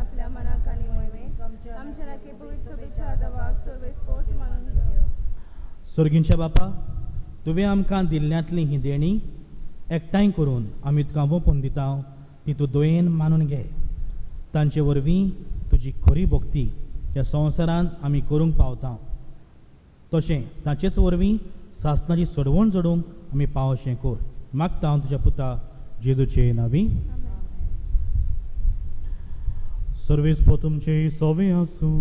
बापा तुवें आमकां दिल्ल्यांतली ही देणी एकठांय करून आमी तुका वोपून दिता ती तूं दोयेन मानून घे. तांचे वरवीं तुजी खरी भक्ती ह्या संवसारांत आमी करूंक पावता. तशें ताचेच वरवीं सासणाची सोडवण जोडूंक आमी पावशें कोर. मागता हांव तुज्या पुता जेजूचे नावी. सर्वेस पो तुमचे सोवे आसूं.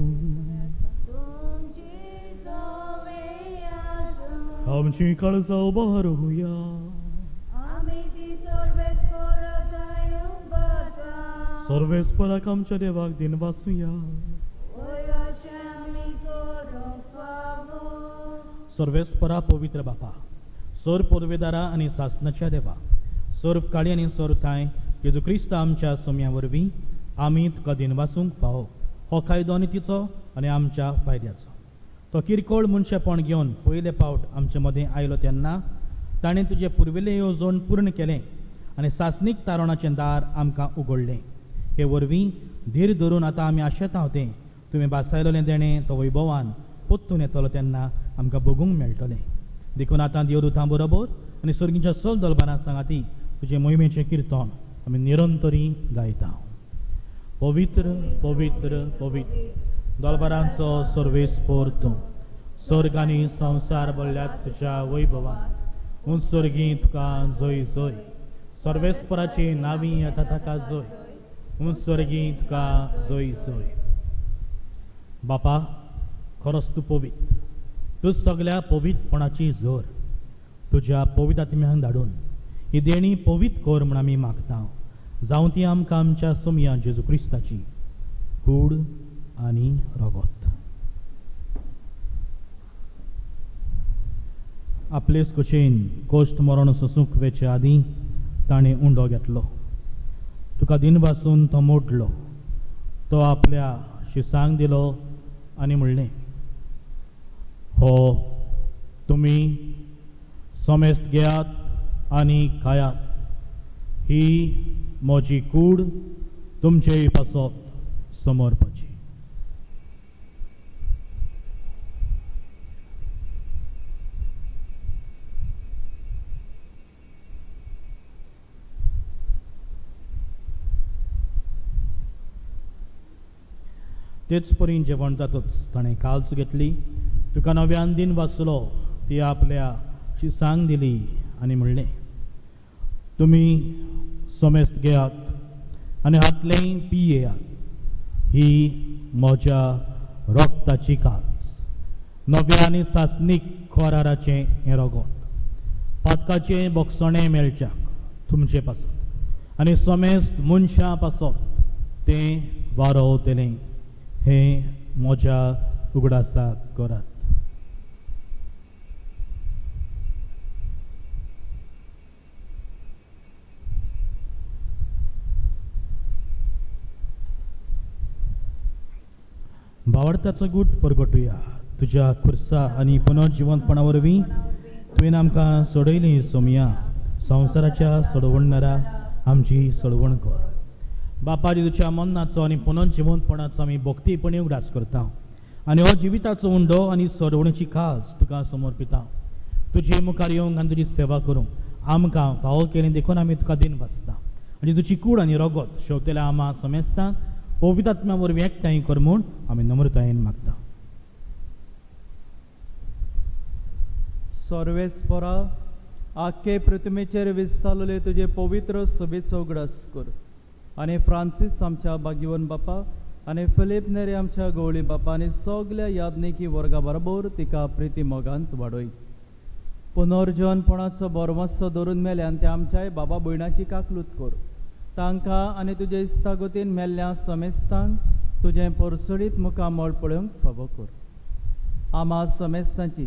आमची काळजां बारुया आमी सर्वेस्पराक आमच्या देवाक दिन वाचूया सर्वेस्परा पवित्र बापा। सर पोरवेदारा आनी सासनाच्या देवा। सर्व काळी आनी सर थाय जेजू क्रिस्त आमच्या सोम्या वरवीं आमी तुका दिन वाचूंक फावो हो कायदो नितीचो आनी आमच्या फायद्याचो। तो किरकोळ मनशेपण घेवन पयले फावट आमचे मदें आयलो तेन्ना ताणें तुजें पुर्विल्लें येवजण पूर्ण केलें आनी सासनीक तारणाचें दार आमकां उगडलें हे वरवीं धीर धरून आतां आमी आशेता होते तें तुवें बासायलोलें देणें तो वैभवान पोत्तून येतलो तेन्ना आमकां बगूंक मेळटलें. देखून आतां देवदूतां बरोबर आनी सर्गींच्या सोल दलबारां सांगाती तुजे मोहिमेचें किर्तन आमी निरंतरी गायता. पवित्र पवित्र पवित्र. दलबारांचो सर्वेस्पोर तूं सर्ग आनी संवसार बोल्ल्यात तुज्या वैभवान. उंच सर्गी तुका जोय जोय सर्वेस्पराची नावी येता ताका जोय पूण स्वर्गी तुका जोय जोय बापा खरोच तूं पवित तूं सगळ्या पवितपणाची जोर तुज्या पवित आत्म्यान धाडून ही देणी पवित कर म्हूण आमी मागता जावं ती आमकां आमच्या सोमया जेजू क्रिस्ताची कूड आनी रगत आपलेच कुशेन कोश्ट मरण सोसूंक वेचे आदीं ताणें उंडो घेतलो तुका दिनपासून तो मोडलो. तो आपल्या शिसांक दिलो आनी म्हणलें हो तुमी सोमेस्त घेयात आनी खायात. ही म्हजी कूड तुमचेय पासत समोरपाची. तेच परीन जेवण जातच. ताणें काल्स घेतली. तुका नव्यान दिन वाचलो ती आपल्या शिसांग दिली आनी म्हणलें तुमी समेस्त घेयात आनी हातलें पियेयात. ही म्हज्या रोगताची काल्स नव्या आनी सासनीक खोराराचें हें रगत. पातकाचें बोगसणें मेळच्याक तुमचे पासत. आनी समेस्त मनशां पासत तें वारोवतलें. हें म्हज्या उगडासाक करात भावार्थाचो गूट परगटुया. तुज्या खुर्सा आनी पुनर्जिवंतपणा वरवीं तुवें आमकां सोडयली सोमया. संवसाराच्या सोडवणणारा आमची सोडवण कर बापाजी तुज्या मन्नाचो आनी पुनर्जिवंतपणाचो आमी भक्तीपण उगडास करता. आनी हो जिविताचो उंडो आनी सोडवणेची खास तुका समर्पिता. तुजे मुखार येवंक आनी तुजी सेवा करूंक आमकां फावो केलें देखून आमी तुका दिन वाचता. आनी तुजी कूड आनी रगत शेवतेल्या आमा समेस्तांत पवित्रात्म्या वरवीं एकठांय कर म्हूण आमी नम्रतायेन मागता. सर्वेस्परा आख्खे पृथ्वीचेर विस्तारले तुजे पवित्र सभेचो उगडास कर. आनी फ्रांसीस आमच्या बागिवन बापा आनी फिलीप नेरे आमच्या गवळी बापा आनी सगल्या यादनिकी वर्गा बरोबर तिका प्रिती मोगांत वाडय पुनर्जनपणाचो बरमस्सो धरून मेल्यान ते आमच्याय बाबा भयणाची काकलूत कर. तांकां आनी तुजे इस्तागतीन मेल्ल्या समेस्तांक तुजें परसडीत मुखामळ पळोवंक फावो कर. आमा समेस्तांची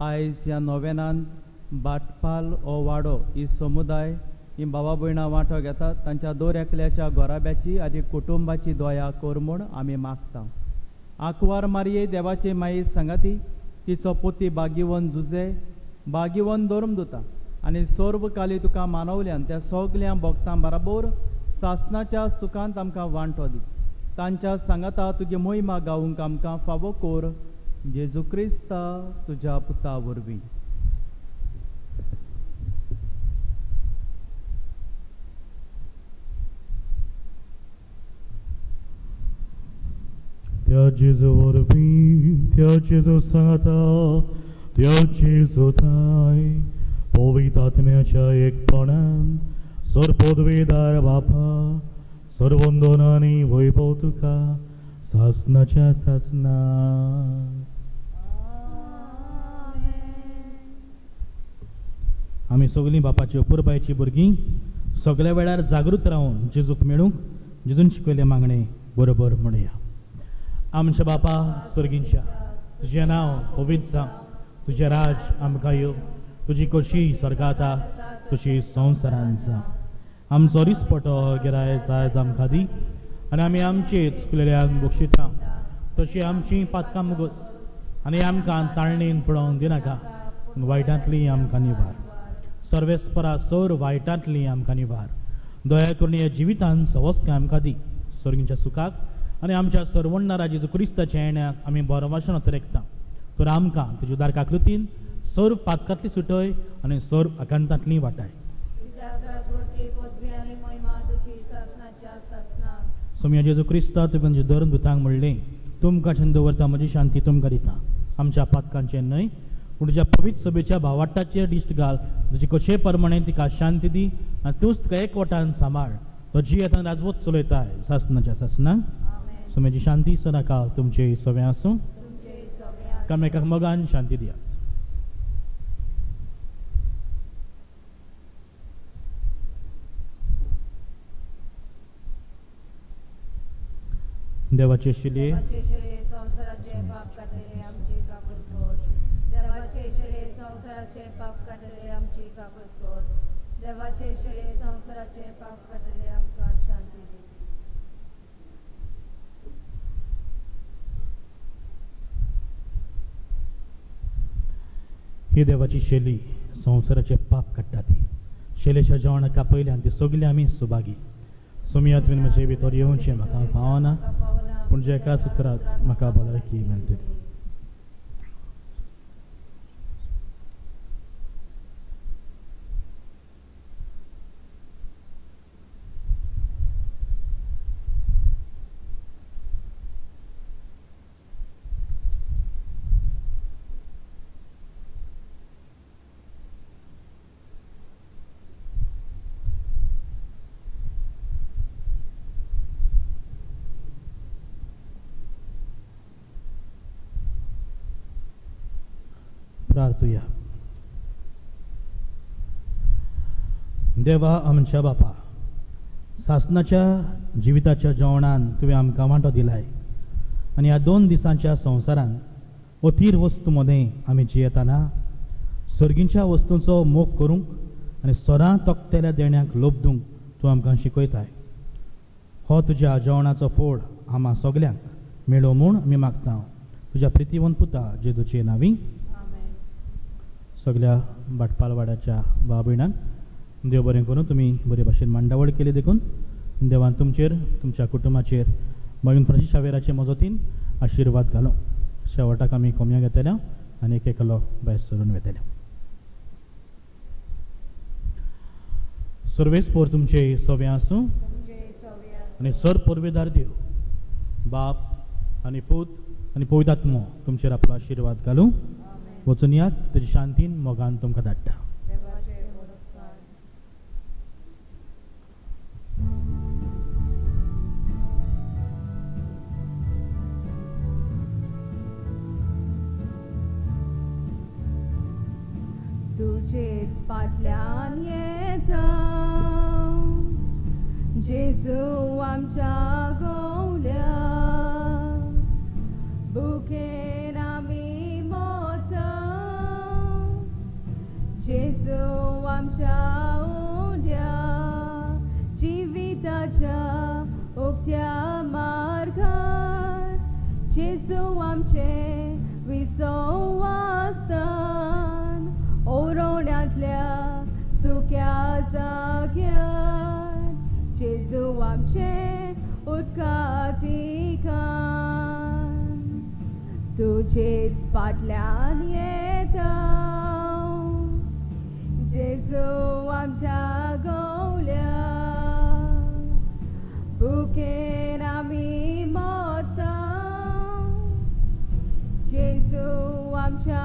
आयज ह्या नोवेनान बाटपाल ओ वाडो ही समुदाय ही बाबा भयणां वांटो घेतात तांच्या दोर एकल्याच्या घोराब्याची आनी कुटुंबाची दोया कर म्हूण आमी मागता। आंकवार मारये देवाचे माई सांगाती तिचो पोती बागीवन झुजे बागीवन धर्म दोता। आनी सर्व काली तुका मानवल्यान त्या सगल्या भक्तां बराबर सासनाच्या सुखांत आमकां वांटो दी। तांच्या सांगाता तुगे मोहिमा गावूंक आमकां फावो कोर। जेजू क्रिस्ता तुज्या पुता वरवीं त्या जेजू वरवीं त्या जेजू सांगता त्या cea थाय पवित आत्म्याच्या एकपणान सर्पोद्वेदार बापा सर्वंदनानी वैभव तुका सासनाच्या सासना आमी सगलीं बापाची अपुरबायची भुरगीं सगळ्या वेळार जागृत रावून जेजूक मेळूंक जेजून शिकयले मागणे बरोबर म्हणया. आमच्या बापा स्वर्गींच्या तुजें नांव कोविंद सा तुजें राज आमकां येव तुजी कशी स्वर्गाता तशी संवसारान जावं आमचो रिसपटो गिराय जायज आमकां दी आनी आमी आमचे चुकलेल्यांक बक्षिता. तशी आमची पातकां मुगोस. आनी आमकां ताळणेन पडोवंक दिनाका वायटांतली आमकां निवार. सर्वेस्परा सर वायटांतली आमकां निवार. दया करून ह्या जिवितान सवस्काय आमकां दी स्वर्गींच्या सुखाक आनी आमच्या सर्वण्णारा जेजू क्रिस्ताच्या येण्याक आमी बरो वाचन अतिरेकता तर आमकां तुज्या उदार काकृतीन सर्व पातकांतली सुटय आनी सर्व आकांतांतली वाटाय. सोम्या जेजू क्रिस्ता तुवें म्हणजे धर्म दुतांक म्हणलें. तुमकां छंद दवरता म्हजी शांती तुमकां दिता. आमच्या पातकांचे न्हय पूण तुज्या पवित्र सभेच्या भावाटाचेर दिश्ट घाल. तुजी कशे प्रमाणे तिका शांती दी. आनी तूंच एक एकवटान सांबाळ तो जी आतां राजवत चलयताय सासनाच्या सासनाक सोम्याची शांती सदाकाळ तुमचे सवे आसूं। कामेकाक मगान शांती दिया। देवाचे शिले देवाचे शिले संसाराचे पाप काढलेले आमची काकूट कोर देवाचे शिले संसाराचे पाप काढलेले आमची काकूट कोर देवाचे शिले संसाराचे पाप काढलेले आमकां शांती दी ही देवाची शैली संवसाराचे पाप काडटा ती शेलेच्या जेवणाका पयल्यान ती सगली आमी सुभागी. सुमिया बीन म्हजे भितर येवचें म्हाका फावना पूण जे एका उतरात म्हाका भलायकी मेळटली प्रार्थूया. देवा आमच्या बापा सासनाच्या जिविताच्या जेवणान तुवें आमकां वांटो दिलाय. आनी ह्या दोन दिसांच्या संवसारान अथीर वस्तू मदें आमी जियेताना सर्गींच्या वस्तूंचो मोग करूंक आनी सदां तोखतेल्या देण्याक लोबदूंक तूं आमकां शिकयताय. हो तुज्या जेवणाचो फोड आमा सगल्यांक मेळो म्हूण आमी मागता तुज्या प्रितीवंत पुता जेदूचे नावी. सगळ्या भाटपालवाड्याच्या वाड्याच्या भयणांक देव बरें करून तुमी बरे भाशेन मांडावळ केली देखून. देवान तुमचेर तुमच्या कुटुंबाचेर मयून प्रशी शावेराचे मजतीन आशिर्वाद घालूं शेवटाक आमी कोमया घेतल्या आनी एक एकलो भायर सरून वेतले सर्वेस पोर तुमचे सवे आसूं. आनी सर पोरवेदार देव बाप आनी पूत आनी पवित्रात्मो तुमचेर आपलो आशिर्वाद घालूं. वचून यात तेजी शांतीन मोगान तुमकां धाडटा. तुजेच फाटल्यान येता. जेजू आमच्या गोवल्या. बुके जेजू आमच्या उंड्या जिविताच्या उक्त्या मार्गार जेजू आमचे विसवास्तान ओरोण्यांतल्या सुक्या जाग्यार जेजू आमचे उदकातिकान तुजेच फाटल्यान येता जेजू आमच्या गोवल्या बुकेन आमी मोता जेजू आमच्या